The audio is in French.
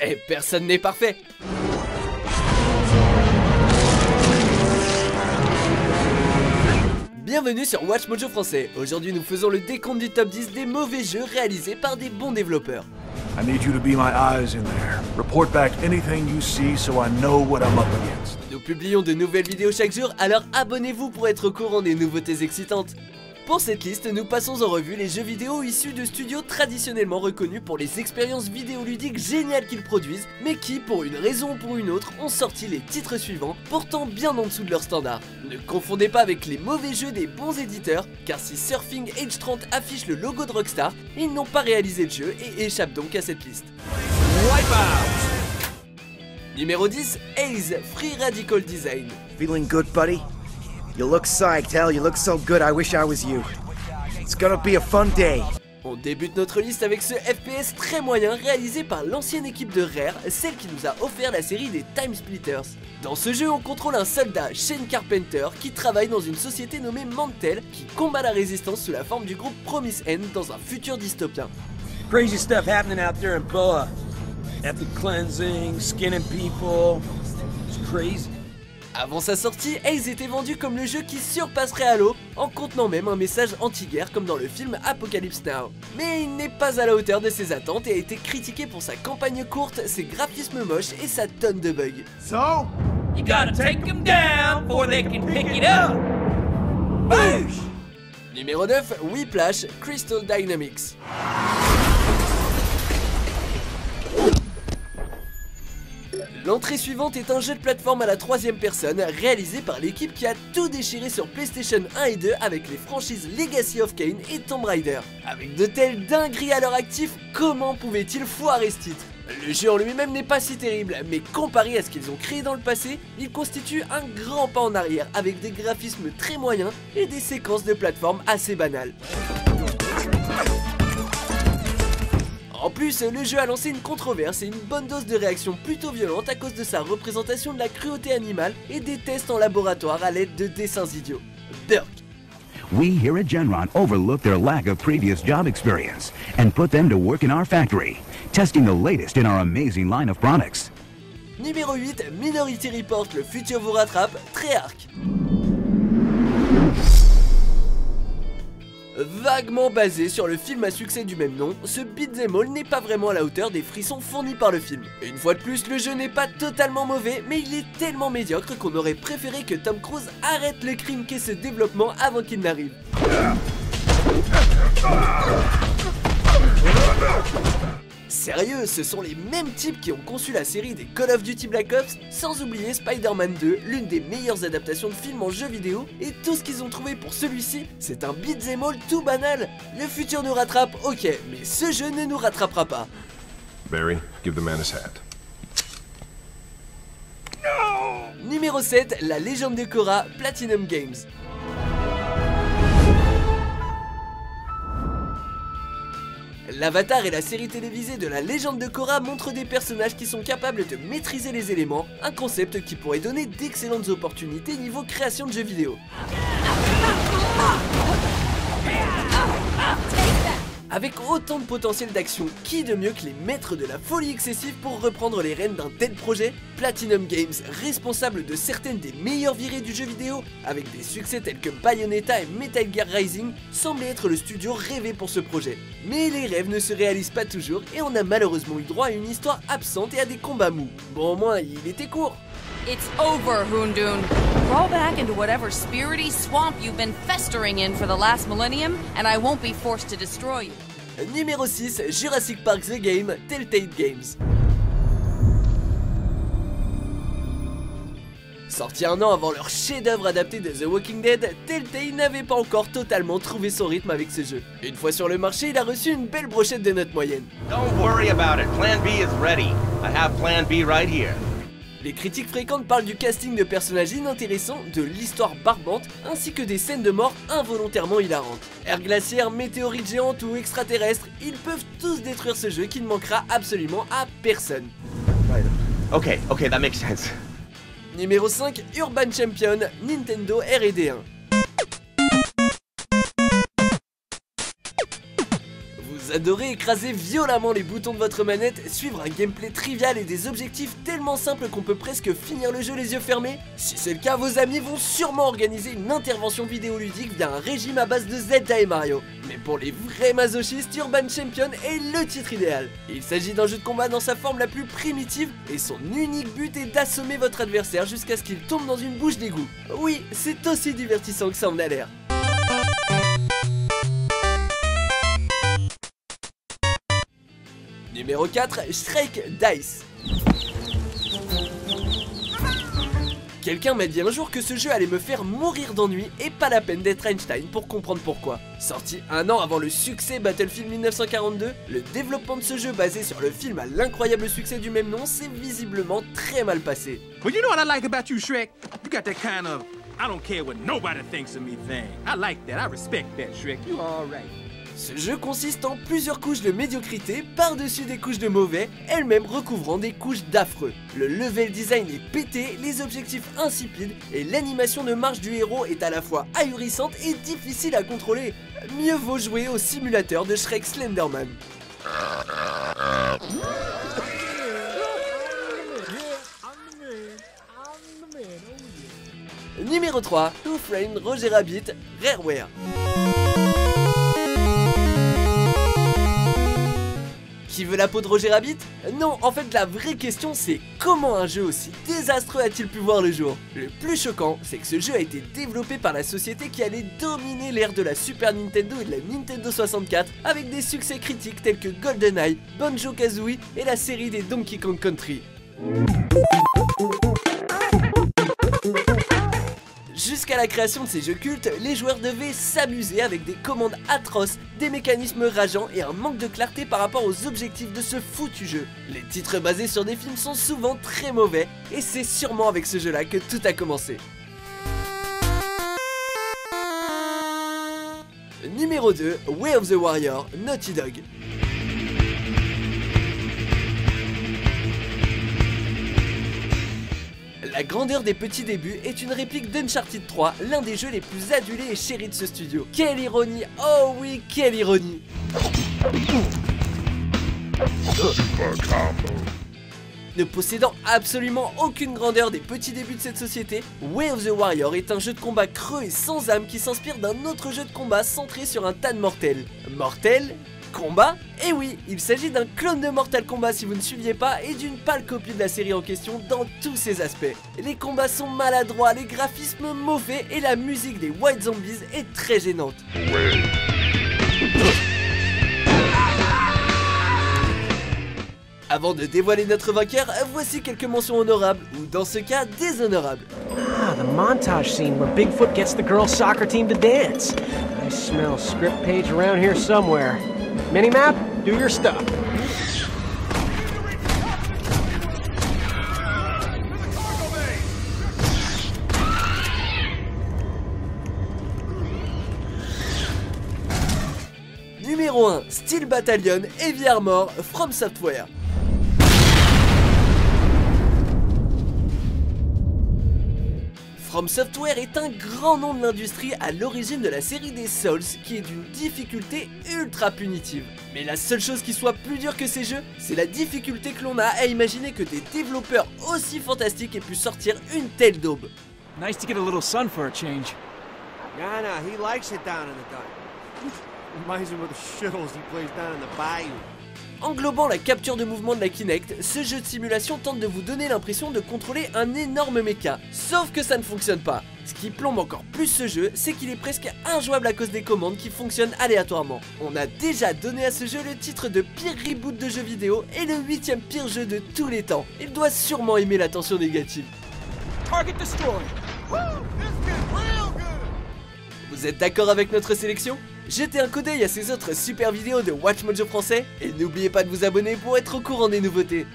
Eh, personne n'est parfait Bienvenue sur Watch Mojo français. Aujourd'hui, nous faisons le décompte du top 10 des mauvais jeux réalisés par des bons développeurs. I need you to be my eyes in there. Report back anything you see so I know what I'm up against. Nous publions de nouvelles vidéos chaque jour, alors abonnez-vous pour être au courant des nouveautés excitantes. Pour cette liste, nous passons en revue les jeux vidéo issus de studios traditionnellement reconnus pour les expériences vidéoludiques géniales qu'ils produisent, mais qui, pour une raison ou pour une autre, ont sorti les titres suivants, pourtant bien en dessous de leur standard. Ne confondez pas avec les mauvais jeux des bons éditeurs, car si Surfing Age 30 affiche le logo de Rockstar, ils n'ont pas réalisé le jeu et échappent donc à cette liste. Numéro 10, Haze Free Radical Design. Feeling good, buddy? You look psyched, hell. You look so good, I wish I was you. It's gonna be a fun day. On débute notre liste avec ce FPS très moyen réalisé par l'ancienne équipe de Rare, celle qui nous a offert la série des Time Splitters. Dans ce jeu, on contrôle un soldat, Shane Carpenter, qui travaille dans une société nommée Mantel, qui combat la résistance sous la forme du groupe Promise End dans un futur dystopien. Crazy stuff happening out there in Boa. Ethnic cleansing, skinning people. It's crazy. Avant sa sortie, Haze était vendu comme le jeu qui surpasserait Halo, en contenant même un message anti-guerre comme dans le film Apocalypse Now. Mais il n'est pas à la hauteur de ses attentes et a été critiqué pour sa campagne courte, ses graphismes moches et sa tonne de bugs. So? You gotta take them down before they can pick it up. Boosh! Numéro 9, Whiplash Crystal Dynamics. L'entrée suivante est un jeu de plateforme à la troisième personne réalisé par l'équipe qui a tout déchiré sur PlayStation 1 et 2 avec les franchises Legacy of Kain et Tomb Raider. Avec de telles dingueries à leur actif, comment pouvait-il foirer ce titre? Le jeu en lui-même n'est pas si terrible, mais comparé à ce qu'ils ont créé dans le passé, il constitue un grand pas en arrière avec des graphismes très moyens et des séquences de plateforme assez banales. En plus, le jeu a lancé une controverse et une bonne dose de réactions plutôt violentes à cause de sa représentation de la cruauté animale et des tests en laboratoire à l'aide de dessins idiots. Burk. We here at Genron overlooked their lack of previous job experience and put them to work in our factory, testing the latest in our amazing line of products. Numéro 8, Minority Report, le futur vous rattrape, Treyarch. Vaguement basé sur le film à succès du même nom, ce beat'em all n'est pas vraiment à la hauteur des frissons fournis par le film. Une fois de plus, le jeu n'est pas totalement mauvais, mais il est tellement médiocre qu'on aurait préféré que Tom Cruise arrête le crime qu'est ce développement avant qu'il n'arrive. Sérieux, ce sont les mêmes types qui ont conçu la série des Call of Duty Black Ops, sans oublier Spider-Man 2, l'une des meilleures adaptations de films en jeu vidéo, et tout ce qu'ils ont trouvé pour celui-ci, c'est un beat'em all tout banal. Le futur nous rattrape, ok, mais ce jeu ne nous rattrapera pas. Barry, give the man his hat. Numéro 7, la légende de Korra, Platinum Games. L'Avatar et la série télévisée de la légende de Korra montrent des personnages qui sont capables de maîtriser les éléments, un concept qui pourrait donner d'excellentes opportunités niveau création de jeux vidéo. Avec autant de potentiel d'action, qui de mieux que les maîtres de la folie excessive pour reprendre les rênes d'un tel projet? Platinum Games, responsable de certaines des meilleures virées du jeu vidéo, avec des succès tels que Bayonetta et Metal Gear Rising, semble être le studio rêvé pour ce projet. Mais les rêves ne se réalisent pas toujours et on a malheureusement eu droit à une histoire absente et à des combats mous. Bon au moins il était court. It's over, Hoondoon. Crawl back into whatever spirity swamp you've been festering in for the last millennium, and I won't be forced to destroy you. Numéro 6, Jurassic Park The Game, Telltale Games. Sorti un an avant leur chef-d'œuvre adapté de The Walking Dead, Telltale n'avait pas encore totalement trouvé son rythme avec ce jeu. Une fois sur le marché, il a reçu une belle brochette de notes moyennes. Don't worry about it. Plan B is ready. I have Plan B right here. Les critiques fréquentes parlent du casting de personnages inintéressants, de l'histoire barbante, ainsi que des scènes de mort involontairement hilarantes. Air glaciaire, météorite géante ou extraterrestre, ils peuvent tous détruire ce jeu qui ne manquera absolument à personne. Okay, okay, that makes sense. Numéro 5, Urban Champion, Nintendo R&D 1. Vous adorez écraser violemment les boutons de votre manette, suivre un gameplay trivial et des objectifs tellement simples qu'on peut presque finir le jeu les yeux fermés Si c'est le cas, vos amis vont sûrement organiser une intervention vidéoludique via un régime à base de Zelda et Mario. Mais pour les vrais masochistes, Urban Champion est le titre idéal. Il s'agit d'un jeu de combat dans sa forme la plus primitive et son unique but est d'assommer votre adversaire jusqu'à ce qu'il tombe dans une bouche d'égout. Oui, c'est aussi divertissant que ça en a l'air. Numéro 4, Shrek Dice. Quelqu'un m'a dit un jour que ce jeu allait me faire mourir d'ennui et pas la peine d'être Einstein pour comprendre pourquoi. Sorti un an avant le succès Battlefield 1942, le développement de ce jeu basé sur le film à l'incroyable succès du même nom s'est visiblement très mal passé. Well, you know what I like about you, Shrek? You got that kind of I don't care what nobody thinks of me thing. I like that. I respect that, Shrek. You alright. Ce jeu consiste en plusieurs couches de médiocrité par-dessus des couches de mauvais, elles-mêmes recouvrant des couches d'affreux. Le level design est pété, les objectifs insipides et l'animation de marche du héros est à la fois ahurissante et difficile à contrôler. Mieux vaut jouer au simulateur de Shrek Slenderman. Numéro 3, Who Framed Roger Rabbit, Rareware. Qui veut la peau de Roger Rabbit Non, en fait la vraie question c'est comment un jeu aussi désastreux a-t-il pu voir le jour? Le plus choquant, c'est que ce jeu a été développé par la société qui allait dominer l'ère de la Super Nintendo et de la Nintendo 64 avec des succès critiques tels que GoldenEye, Banjo-Kazooie et la série des Donkey Kong Country. Jusqu'à la création de ces jeux cultes, les joueurs devaient s'amuser avec des commandes atroces, des mécanismes rageants et un manque de clarté par rapport aux objectifs de ce foutu jeu. Les titres basés sur des films sont souvent très mauvais, et c'est sûrement avec ce jeu-là que tout a commencé. Numéro 2, Way of the Warrior, Naughty Dog. La grandeur des petits débuts est une réplique d'Uncharted 3, l'un des jeux les plus adulés et chéris de ce studio. Quelle ironie Oh oui, quelle ironie Ne possédant absolument aucune grandeur des petits débuts de cette société, Way of the Warrior est un jeu de combat creux et sans âme qui s'inspire d'un autre jeu de combat centré sur un tas de mortels. Mortels Combat Et oui, il s'agit d'un clone de Mortal Kombat si vous ne suiviez pas et d'une pâle copie de la série en question dans tous ses aspects. Les combats sont maladroits, les graphismes mauvais et la musique des White Zombies est très gênante. Avant de dévoiler notre vainqueur, voici quelques mentions honorables, ou dans ce cas déshonorables. Ah, the montage scene where Bigfoot gets the girls' soccer team to dance. I smell script page around here somewhere. Minimap, do your stuff. Numéro 1, Steel Battalion Heavy Armor From Software. From Software est un grand nom de l'industrie à l'origine de la série des Souls qui est d'une difficulté ultra punitive. Mais la seule chose qui soit plus dure que ces jeux, c'est la difficulté que l'on a à imaginer que des développeurs aussi fantastiques aient pu sortir une telle daube. Nice to get a little sun for a change. Nah, nah, he likes it down in the dark. Reminds him of the shittles he plays down in the bayou. Englobant la capture de mouvement de la Kinect, ce jeu de simulation tente de vous donner l'impression de contrôler un énorme mecha. Sauf que ça ne fonctionne pas. Ce qui plombe encore plus ce jeu, c'est qu'il est presque injouable à cause des commandes qui fonctionnent aléatoirement. On a déjà donné à ce jeu le titre de pire reboot de jeu vidéo et le huitième pire jeu de tous les temps. Il doit sûrement aimer l'attention négative. Target destroyed. Vous êtes d'accord avec notre sélection? Jetez un coup d'œil à ces autres super vidéos de Watch Mojo français et n'oubliez pas de vous abonner pour être au courant des nouveautés.